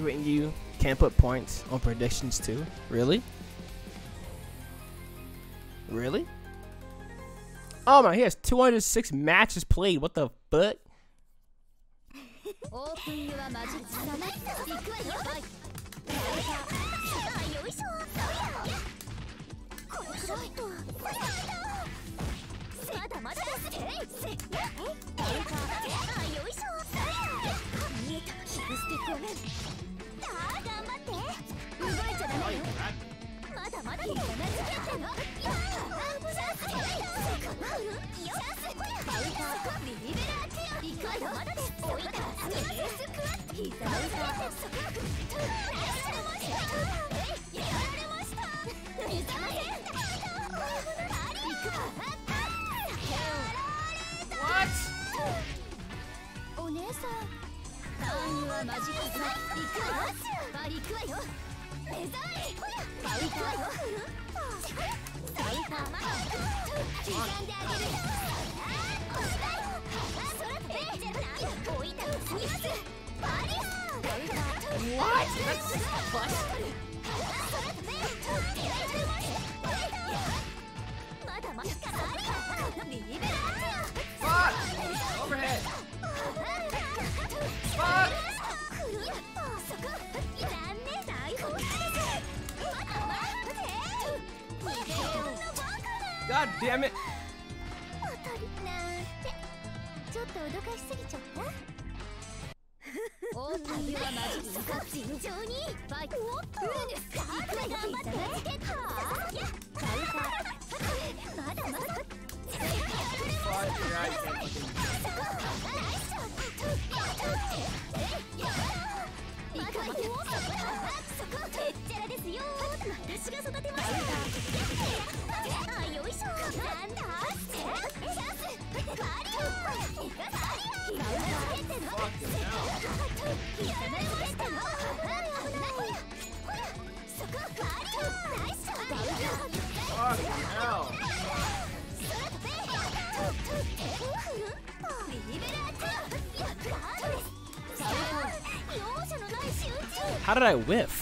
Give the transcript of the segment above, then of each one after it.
Waiting you can't put points on predictions too? Really? Really? Oh my, he has 206 matches played. What the fuck? まだまだすえいせえあよいしょ見えたヒルスティックをねさあ頑張って動いちゃダメよまだまだだ名付けてのやあチャンスやよチャンスバウターリベラーティオ行くわよまだです。置いたスクワッ膝をつけてそこーンはマジックさ行くわ。バリ行くわよ。デザイバリ行くわよ。サイファー。マ刻んであげるあ押したよそらってじゃない置いたらすみますバリアバリア What? God damn it! ちょっと脅かしすぎちゃった？オープンはマジックか尋常にファイトおっとさあ頑張って。つけたやまだまだ Fuck, you're right. Can't fucking- 私が育て。まだチャンスバリオバリオつけての Fucking hell. やられましたの危ないほらそこバリオナイスバリオ Fucking hell. リベラーティオやった容赦のない仕打ち How did I whiff?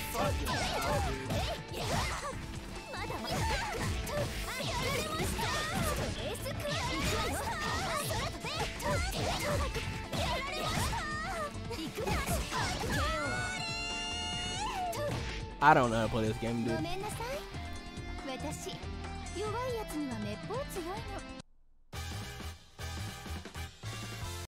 I don't know how to play this game, dude.